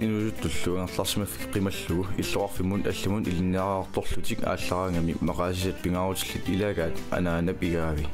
инуусуттуаққат инуусуттуллугерларсимаффик қималлугу иллуарфимун аллумун илинниараарторлутик ааллараангами мақаасисат пингаарутиллит илагаат анаанап игаави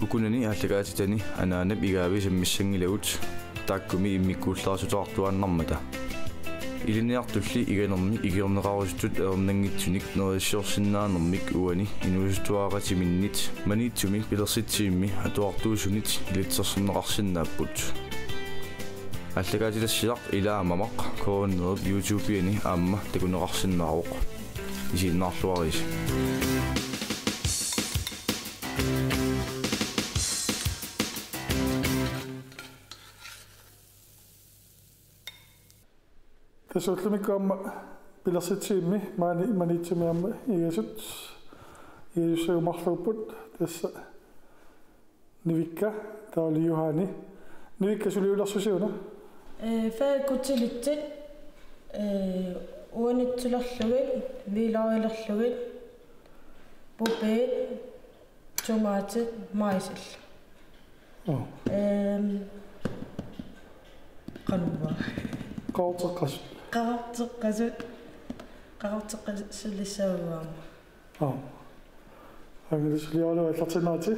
укунани ааллагаатитани анаанап игаави саммиссангилагут тааккуми иммиккууллаарсутоартуаннармата илинниартулли иганерми игиорнеқарусутут ернангитсуник нерissиорсиннаанермик уани инуусуттуааратиминнит маниитсуми пилерситсиимми атуартуусунит илитсерсиннеқарсинааппут аллагаатилассилақ илаамамақ кооннерп youtube-ини аама такунеқарсиннааруқ исиннаарлуарис тасууллумиккаама пилерситсиимми маани манитсимиамма игасут иусагумарлууппут тасса нивикка таали юхани нивикка сулиулерсусиуна э фаакутилитсит э уанитсулерлугит вилаrilерлугит пупеет томатит майсил эм канва qaorteqqas qaarteqqasut qaarteqqasullissaavaama аа ангилисулиалу аллартинаати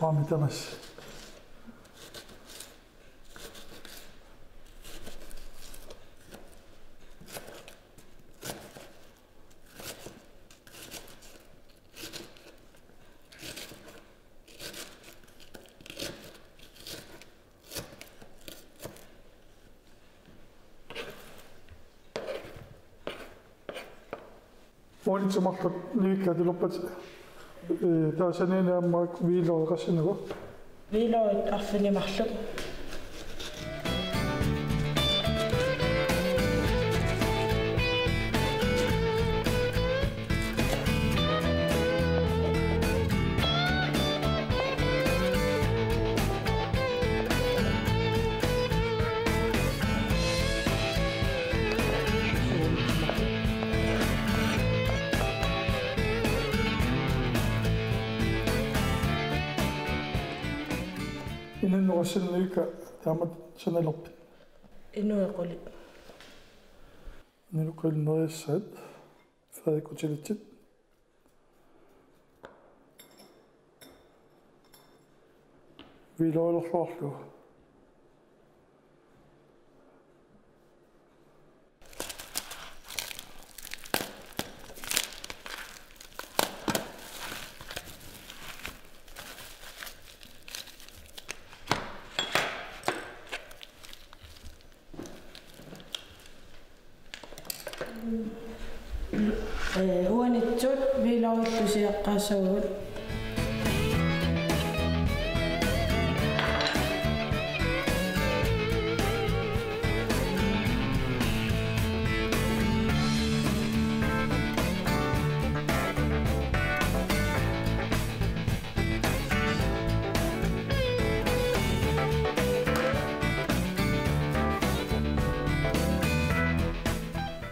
Muhammed Anaş. Buon inizio molto lì che di Lopez. Нивикка тоққагаа сиорнатиусулиарасаарникуи аа аа Igen 신일까 아마 신일롭 إنه يقول إنه يقول إنه يشهد فهذه كتير Vi lover at foreslå вилоиллусиаққаасагут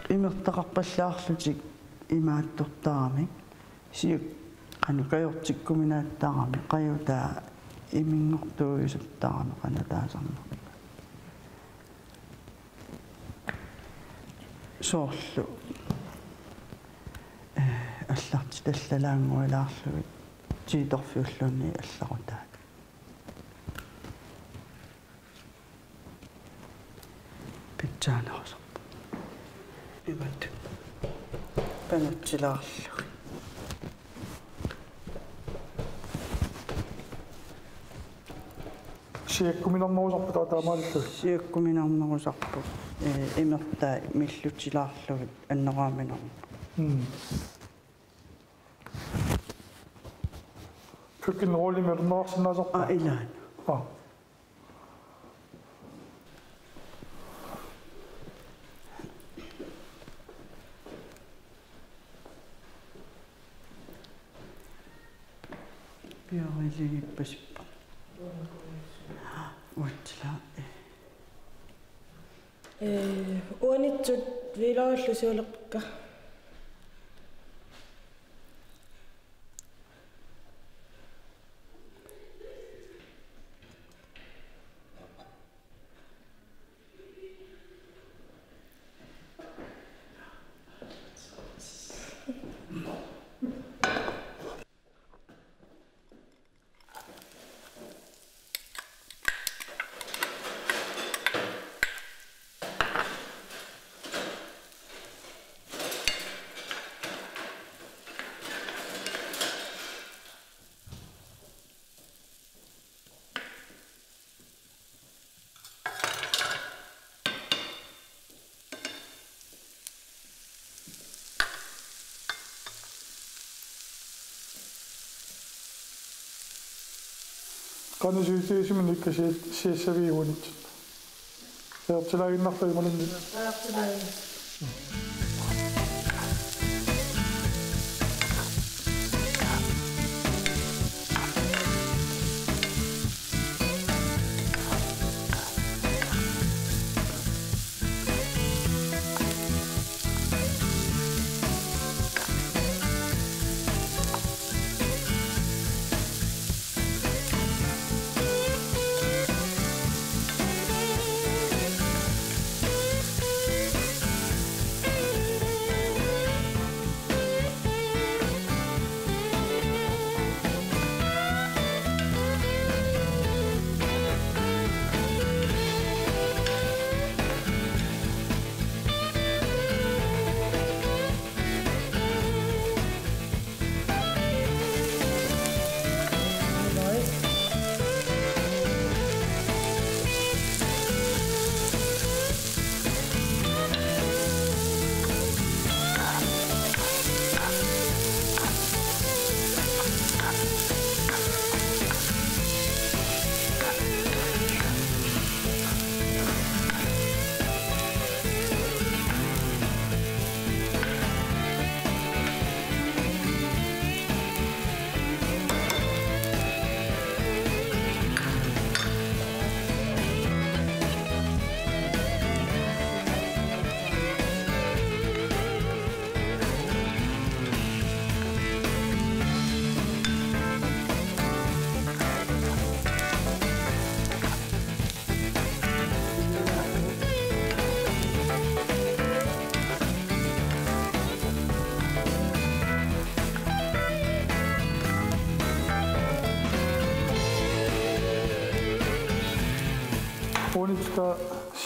имертақарпаллаарлутик имааттортарами сиук канукаёртиккуминааттаарами қаютаа имингортуисуттаарами канатаасарна соорлу э алларти таллалаангуилаарлугит тииторфиуллуни алларутаат питсаанерусо имат панатсилаарлуг сиаккуминарнерусарпу таамааллу сиаккуминарнерусарпу э имертаа миллутилаарлугит аннерааминер køkken rolig med den også når så а илаан. Ah пиорилигиппасиппа уатсила se Kan ich jetzt diese Minute sehr, sehr wie Hund. Ja, zu lange nach dem Moment. Ja, zu lange.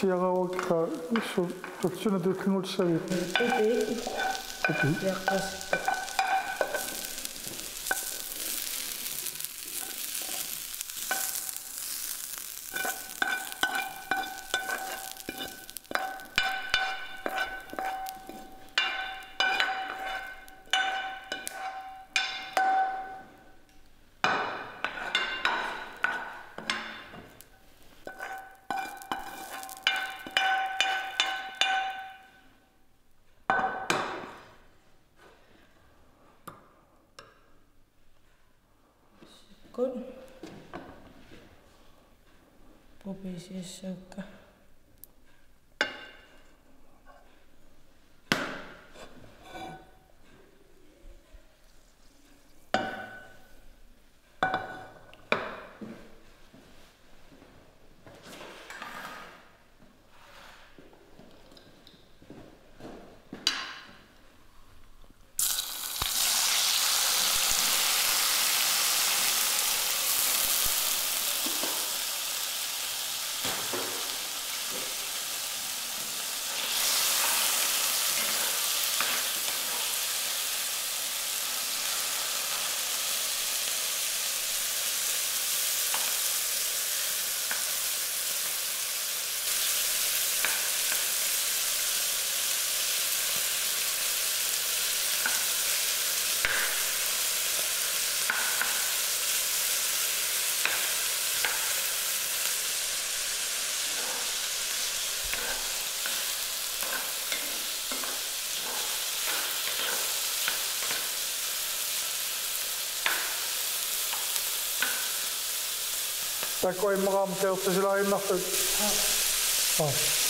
сера ока, со, со цена да кинул сави. Ето, ето. Ето. Ето. しょうか。Daar kon je hem raam te zijn, mag het.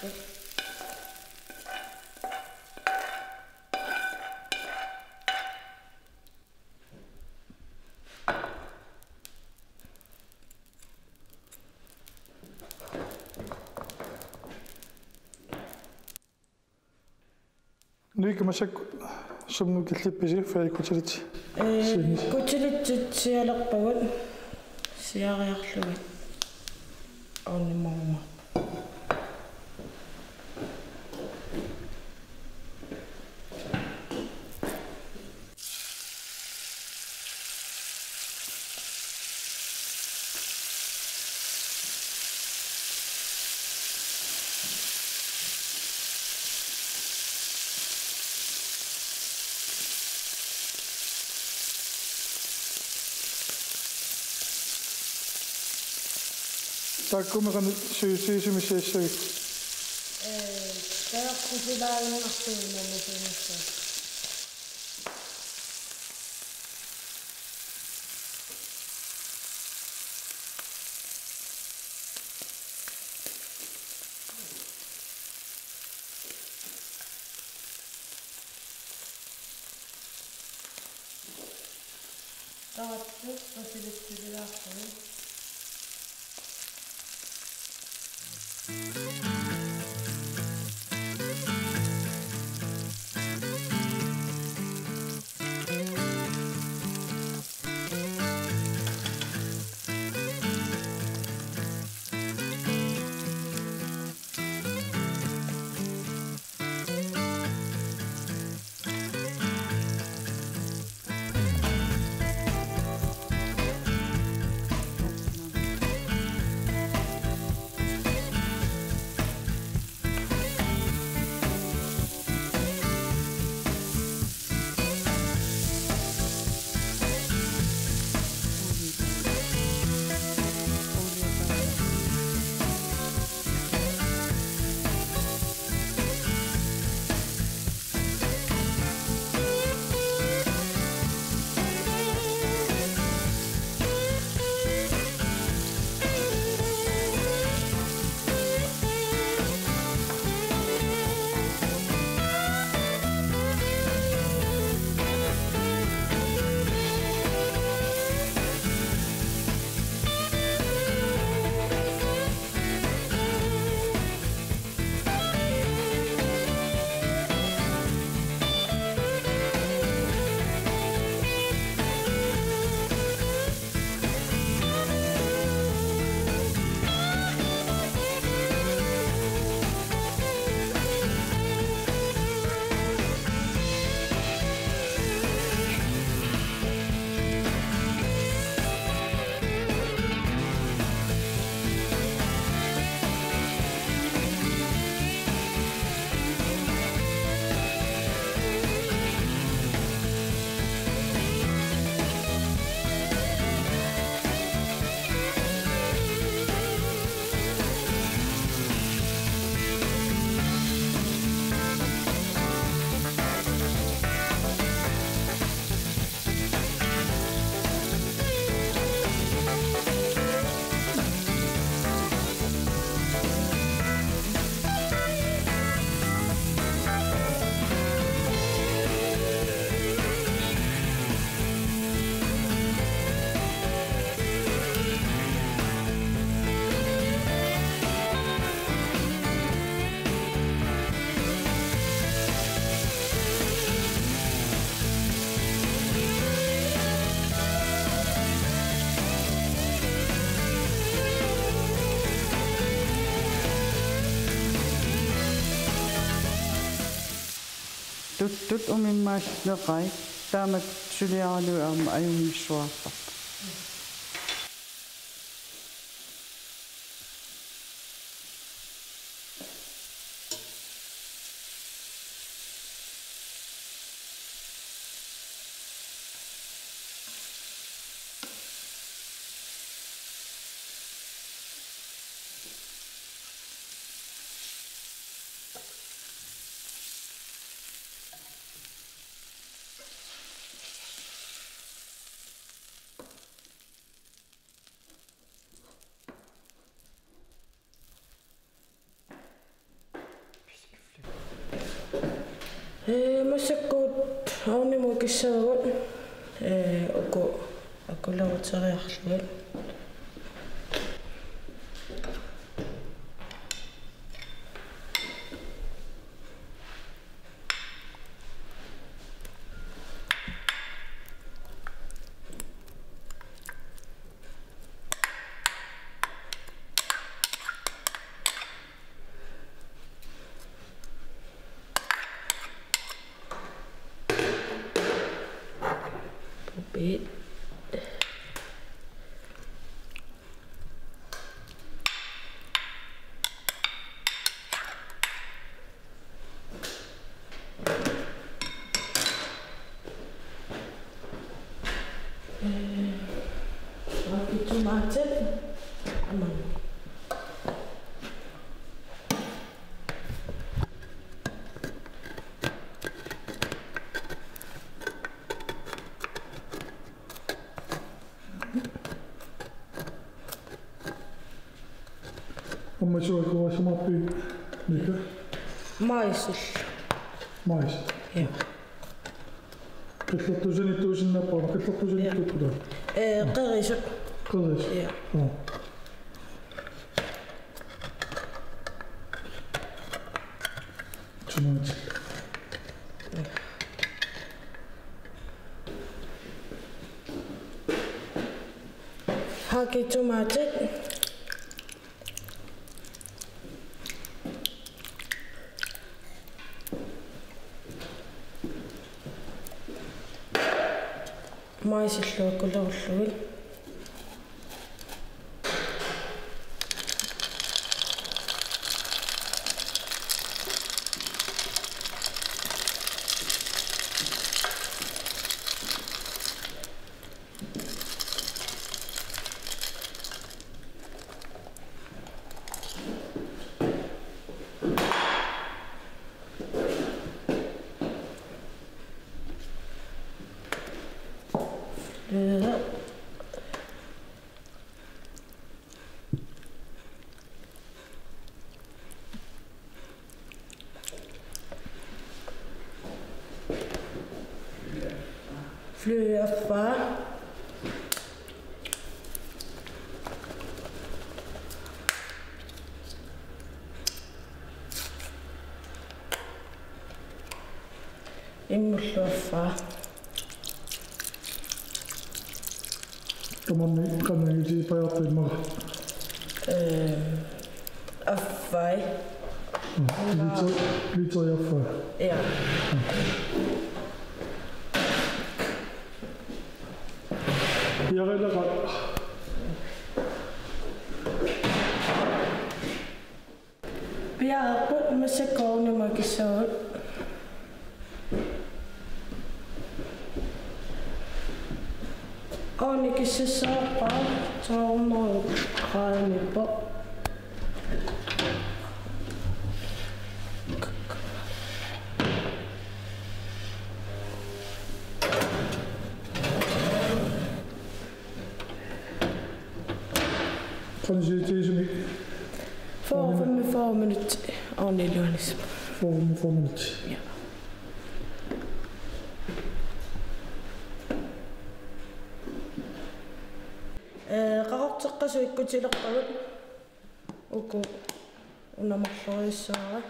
Nu Nega masakku sumnu killipisi faikutillit sinnis kutilitsut sialaqpagut siariarlugut ornimormu Daar komen we se se se. Eh, però così de una stella mi penso. dat nasıl bir sürü laf Thank you. tutut umin mas na kai tamat sulia nu am ayum swasap הפסקות, העוני מרגישה עוד, או כל האוצר יחשוב. mačeval, ko vaš ima pri nekaj? Majsiš. Majsiš. Ja. Kıtlı tuzunu tuzunu yapalım. Kıtlı tuzunu yeah. tutuyor. Ee, kırışık. Kırışık. Yeah. Tamam. Şunu aç. Haki tomatik. силлуаккулеруллуги Ja. Fløjer fra Emmer fra Jag mas é Vi arbejder med Sagon og Mokisol. Og Nikisisar bare 200 grader med bog. zitten Volgende, volgende minuut. Oh nee, Lonis. Volgende, volgende minuut. Ja. قاعد تقص ويكون تلقى وكو ونمحو الساعه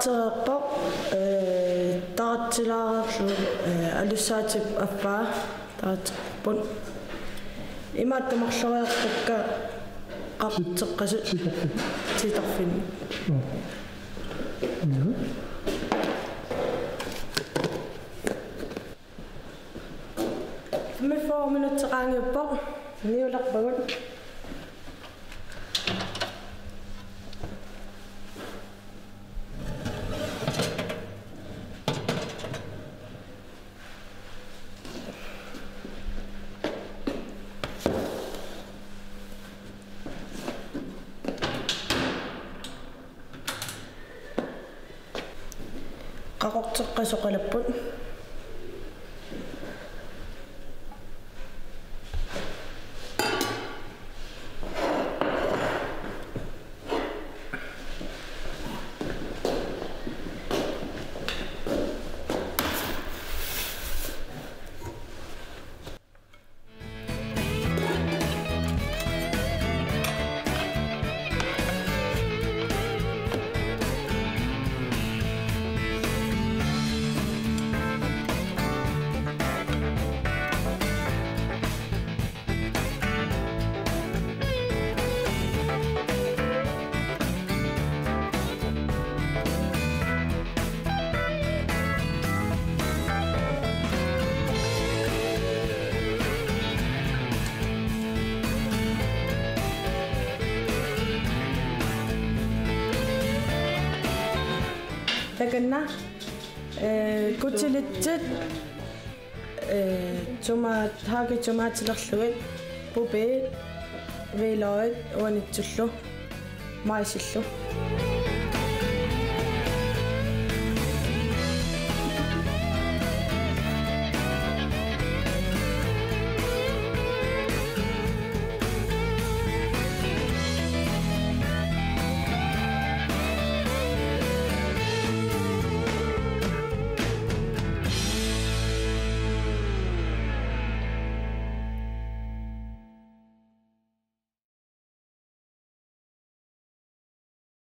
Vater Bob taatila alusaatip affaa taatqpun imaattamarlariartakka qarteqqasu titarfin Med formen og terrænet på, nivelarpagun. Takanna э кутилитсит э тума таги тумаатилерлугит пупе вейлоит уанитсуллу маисиллу